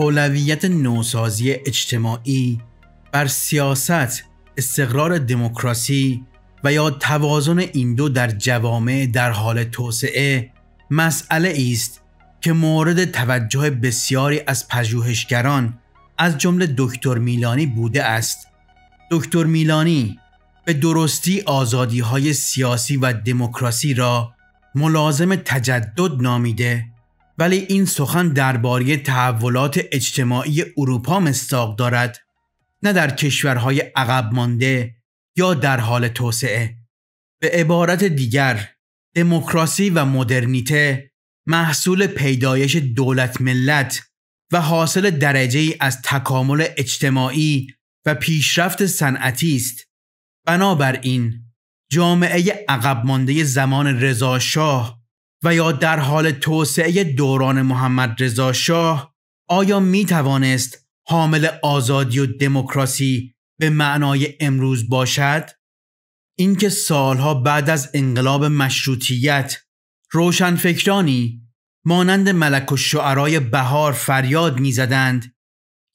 اولویت نوسازی اجتماعی بر سیاست، استقرار دموکراسی و یا توازن این دو در جوامع در حال توسعه مسئله است که مورد توجه بسیاری از پژوهشگران از جمله دکتر میلانی بوده است. دکتر میلانی به درستی آزادی های سیاسی و دموکراسی را ملازم تجدد نامیده ولی این سخن درباره تحولات اجتماعی اروپا مستاق دارد نه در کشورهای عقب مانده یا در حال توسعه. به عبارت دیگر دموکراسی و مدرنیته محصول پیدایش دولت ملت و حاصل درجه ای از تکامل اجتماعی و پیشرفت صنعتی است. بنابراین جامعه عقب مانده زمان رضا شاه و یا در حال توسعه دوران محمد رضا شاه آیا می توانست حامل آزادی و دموکراسی به معنای امروز باشد اینکه سالها بعد از انقلاب مشروطیت روشنفکرانی مانند ملک و شعرای بهار فریاد می‌زدند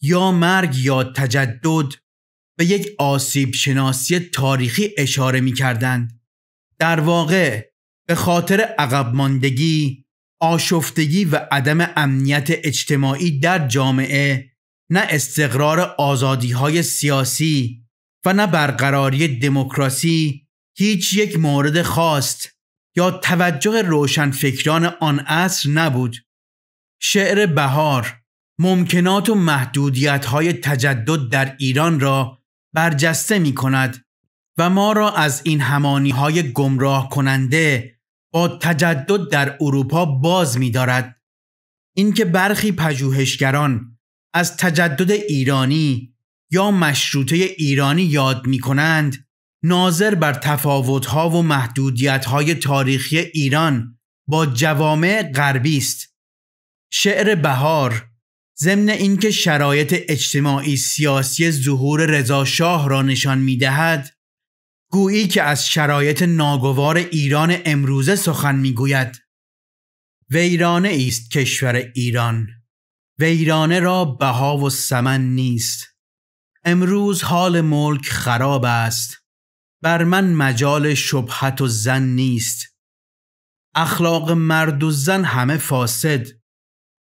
یا مرگ یا تجدد به یک آسیب شناسی تاریخی اشاره می کردند. در واقع به خاطر عقب ماندگی، آشفتگی و عدم امنیت اجتماعی در جامعه نه استقرار آزادی های سیاسی و نه برقراری دموکراسی هیچ یک مورد خواست یا توجه روشنفکران آن عصر نبود. شعر بهار ممکنات و محدودیت های تجدد در ایران را برجسته می کند و ما را از این همانی های گمراه کننده با تجدد در اروپا باز می دارد. اینکه برخی پژوهشگران از تجدد ایرانی یا مشروطه ایرانی یاد می کنند ناظر بر تفاوتها و محدودیتهای تاریخی ایران با جوامع غربی است. شعر بهار ضمن اینکه شرایط اجتماعی سیاسی ظهور رضا شاه را نشان می دهد گویی که از شرایط ناگوار ایران امروزه سخن می گوید ویرانه است کشور ایران. ویرانه را بها و سمن نیست. امروز حال ملک خراب است. بر من مجال شبهت و زن نیست. اخلاق مرد و زن همه فاسد.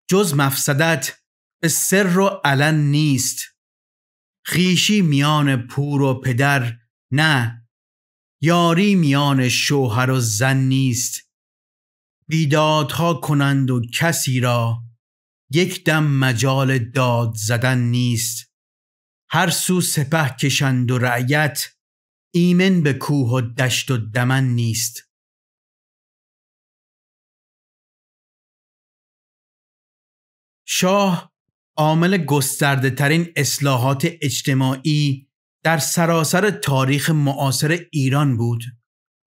جز مفسدت به سر و علن نیست. خیشی میان پور و پدر نه یاری میان شوهر و زن نیست. بیدادها کنند و کسی را یک دم مجال داد زدن نیست. هر سو سپه کشند و رعیت ایمن به کوه و دشت و دمن نیست. شاه عامل گسترده ترین اصلاحات اجتماعی در سراسر تاریخ معاصر ایران بود.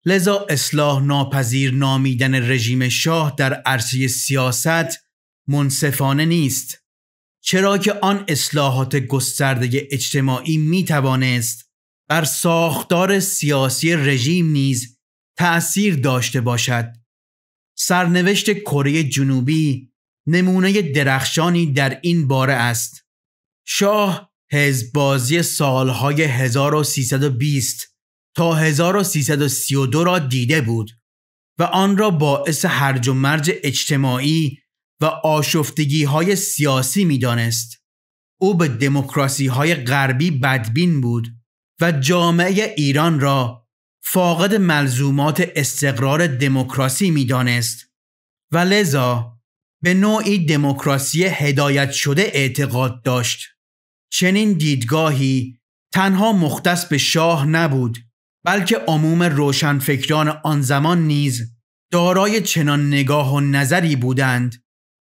لذا اصلاح ناپذیر نامیدن رژیم شاه در عرصه سیاست منصفانه نیست چرا که آن اصلاحات گسترده اجتماعی می توانست بر ساختار سیاسی رژیم نیز تأثیر داشته باشد. سرنوشت کره جنوبی نمونه درخشانی در این باره است. شاه حزب سالهای 1320 تا 1332 را دیده بود و آن را باعث هرج و مرج اجتماعی و آشفتگی های سیاسی می دانست. او به دموکراسی های غربی بدبین بود و جامعه ایران را فاقد ملزومات استقرار دموکراسی می دانست و لذا به نوعی دموکراسی هدایت شده اعتقاد داشت. چنین دیدگاهی تنها مختص به شاه نبود بلکه عموم روشنفکران آن زمان نیز دارای چنان نگاه و نظری بودند.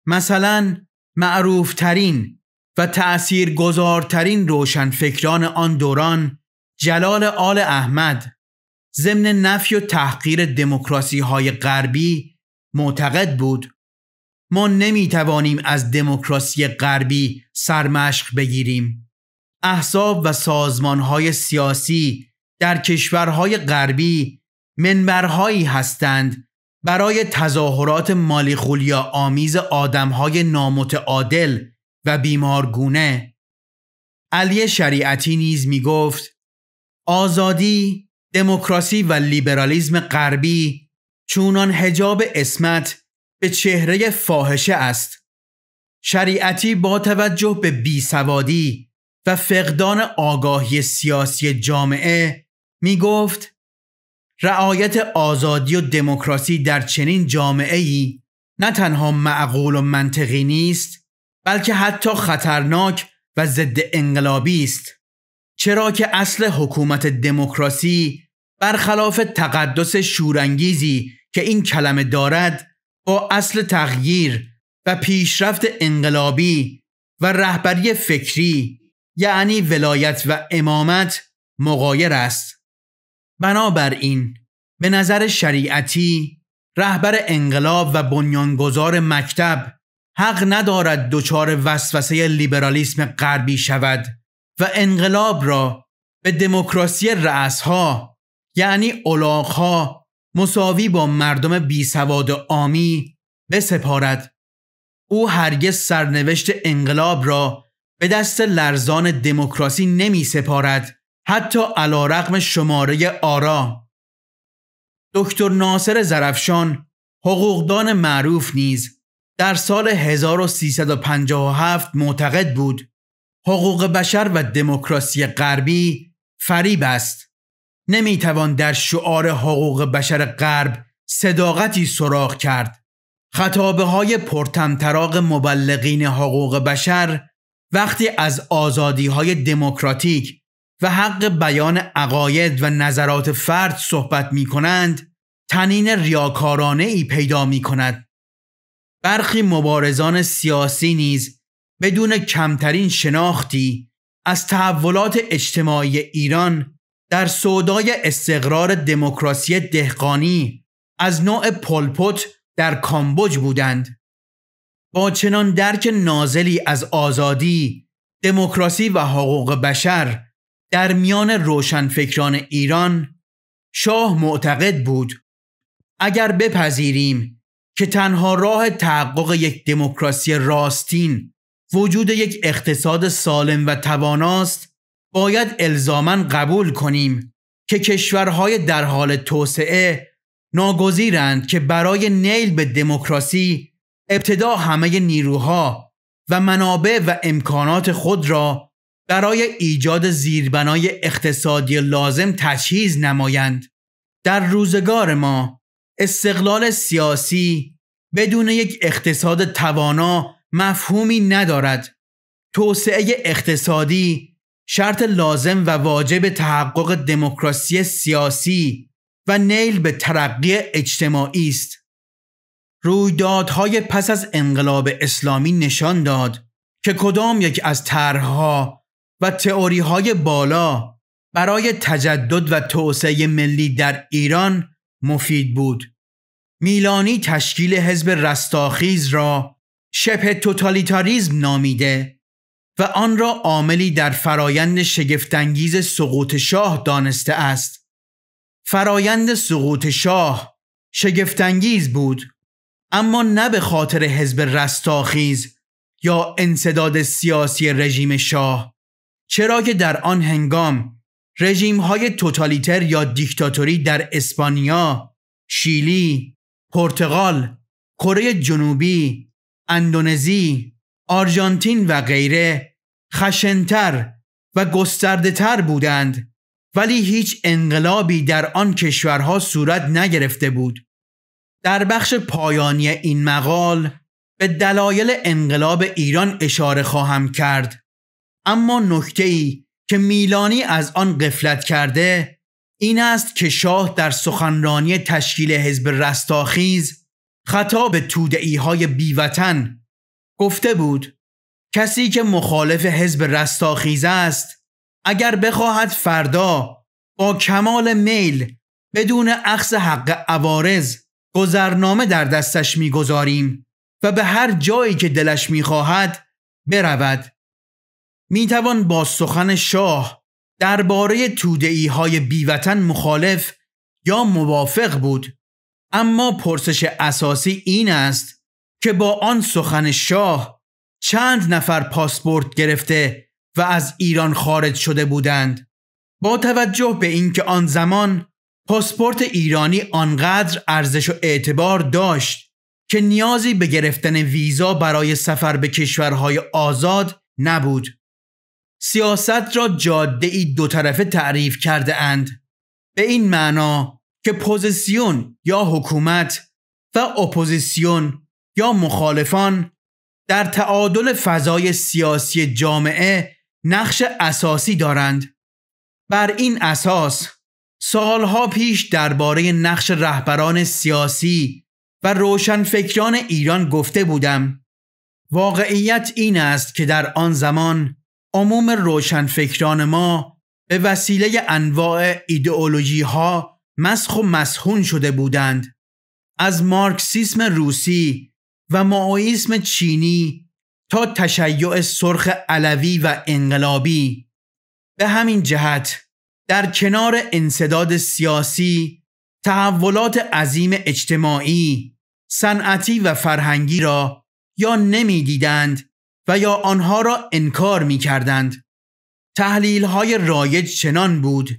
مثلا معروفترین و تأثیر گذارترین روشنفکران آن دوران جلال آل احمد ضمن نفی و تحقیر دموکراسی های غربی معتقد بود. ما نمی توانیم از دموکراسی غربی سرمشق بگیریم. احزاب و سازمان های سیاسی در کشورهای غربی منبرهایی هستند برای تظاهرات مالی خولیا آمیز آدمهای نامتعادل و بیمارگونه. علی شریعتی نیز می گفت آزادی، دموکراسی و لیبرالیزم غربی چونان هجاب اسمت به چهره فاحشه است. شریعتی با توجه به بیسوادی و فقدان آگاهی سیاسی جامعه می گفت رعایت آزادی و دموکراسی در چنین جامعه ای نه تنها معقول و منطقی نیست بلکه حتی خطرناک و ضد انقلابی است. چرا که اصل حکومت دموکراسی برخلاف تقدس شورانگیزی که این کلمه دارد با اصل تغییر و پیشرفت انقلابی و رهبری فکری یعنی ولایت و امامت مقایر است. بنابراین به نظر شریعتی رهبر انقلاب و بنیانگذار مکتب حق ندارد دچار وسوسه لیبرالیسم غربی شود و انقلاب را به دموکراسی رأسها یعنی الاغها مساوی با مردم بی سواد آمی بسپارد. او هرگز سرنوشت انقلاب را به دست لرزان دموکراسی نمی سپارد حتی علا رقم شماره آرا. دکتر ناصر زرفشان حقوقدان معروف نیز در سال 1357 معتقد بود حقوق بشر و دموکراسی غربی فریب است. نمی‌توان در شعار حقوق بشر غرب صداقتی سراغ کرد خطابه های پرتمطراق مبلغین حقوق بشر وقتی از آزادی های دموکراتیک و حق بیان عقاید و نظرات فرد صحبت می کنند تنین ریاکارانه ای پیدا می کند. برخی مبارزان سیاسی نیز بدون کمترین شناختی از تحولات اجتماعی ایران در سودای استقرار دموکراسی دهقانی از نوع پلپوت در کامبوج بودند. با چنان درک نازلی از آزادی، دموکراسی و حقوق بشر در میان روشنفکران ایران شاه معتقد بود اگر بپذیریم که تنها راه تحقق یک دموکراسی راستین وجود یک اقتصاد سالم و تواناست باید الزاما قبول کنیم که کشورهای در حال توسعه ناگزیرند که برای نیل به دموکراسی ابتدا همه نیروها و منابع و امکانات خود را برای ایجاد زیربنای اقتصادی لازم تجهیز نمایند. در روزگار ما استقلال سیاسی بدون یک اقتصاد توانا مفهومی ندارد. توسعه اقتصادی شرط لازم و واجب تحقق دموکراسی سیاسی و نیل به ترقی اجتماعی است رویدادهای پس از انقلاب اسلامی نشان داد که کدام یک از طرحها و تئوری های بالا برای تجدد و توسعه ملی در ایران مفید بود. میلانی تشکیل حزب رستاخیز را شبه توتالیتاریزم نامیده و آن را عاملی در فرایند شگفتانگیز سقوط شاه دانسته است. فرایند سقوط شاه شگفتانگیز بود اما نه به خاطر حزب رستاخیز یا انصداد سیاسی رژیم شاه چرا که در آن هنگام رژیم های توتالیتر یا دیکتاتوری در اسپانیا، شیلی، پرتغال، کره جنوبی، اندونزی، آرژانتین و غیره خشنتر و گسترده تر بودند ولی هیچ انقلابی در آن کشورها صورت نگرفته بود. در بخش پایانی این مقال به دلایل انقلاب ایران اشاره خواهم کرد اما نکته ای که میلانی از آن قفلت کرده این است که شاه در سخنرانی تشکیل حزب رستاخیز خطاب تودعی های بیوطن گفته بود کسی که مخالف حزب رستاخیز است اگر بخواهد فردا با کمال میل بدون اخذ حق عوارض گذرنامه در دستش می‌گذاریم و به هر جایی که دلش می‌خواهد برود. می‌توان با سخن شاه درباره تودعی های بیوطن مخالف یا موافق بود اما پرسش اساسی این است که با آن سخن شاه چند نفر پاسپورت گرفته و از ایران خارج شده بودند. با توجه به اینکه آن زمان پاسپورت ایرانی آنقدر ارزش و اعتبار داشت که نیازی به گرفتن ویزا برای سفر به کشورهای آزاد نبود. سیاست را جاده ای دو طرفه تعریف کرده اند به این معنا که پوزیسیون یا حکومت و اپوزیسیون یا مخالفان در تعادل فضای سیاسی جامعه نقش اساسی دارند. بر این اساس سالها پیش درباره نقش رهبران سیاسی و روشنفکران ایران گفته بودم. واقعیت این است که در آن زمان عموم روشنفکران ما به وسیله انواع ایدئولوژی ها مسخ و مسخون شده بودند. از مارکسیسم روسی و ماویسم چینی تا تشیع سرخ علوی و انقلابی به همین جهت در کنار انصداد سیاسی تحولات عظیم اجتماعی صنعتی و فرهنگی را یا نمی‌دیدند و یا آنها را انکار می کردند. تحلیل های رایج چنان بود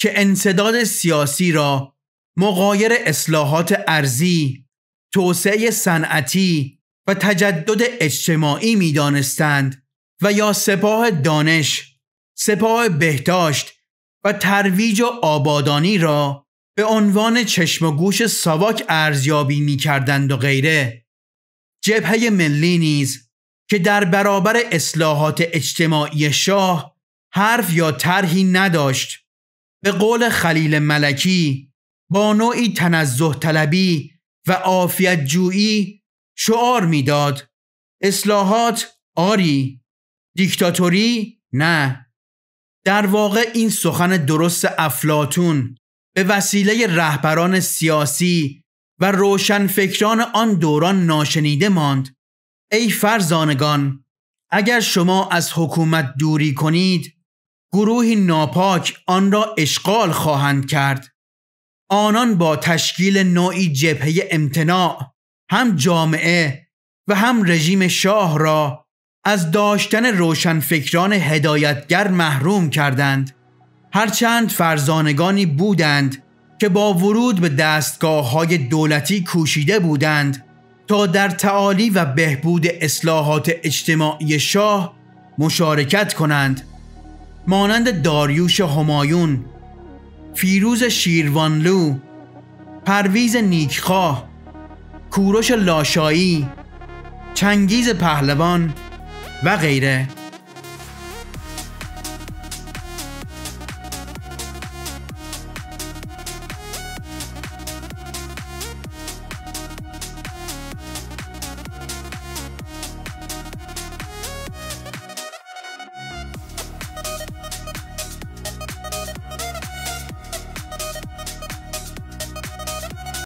که انصداد سیاسی را مقایر اصلاحات ارزی، توسعه صنعتی و تجدد اجتماعی می دانستند و یا سپاه دانش، سپاه بهداشت و ترویج و آبادانی را به عنوان چشم و گوش ساواک ارزیابی می کردند و غیره. جبهه ملی نیز که در برابر اصلاحات اجتماعی شاه حرف یا طرحی نداشت به قول خلیل ملکی با نوعی تنزه طلبی و عافیت جویی شعار می‌داد. اصلاحات آری دیکتاتوری نه. در واقع این سخن درست افلاتون به وسیله رهبران سیاسی و روشنفکران آن دوران ناشنیده ماند. ای فرزانگان اگر شما از حکومت دوری کنید گروهی ناپاک آن را اشغال خواهند کرد. آنان با تشکیل نوعی جبهه امتناع هم جامعه و هم رژیم شاه را از داشتن روشنفکران هدایتگر محروم کردند. هرچند فرزانگانی بودند که با ورود به دستگاه های دولتی کوشیده بودند تا در تعالی و بهبود اصلاحات اجتماعی شاه مشارکت کنند. مانند داریوش همایون فیروز شیروانلو پرویز نیکخواه کوروش لاشایی چنگیز پهلوان و غیره.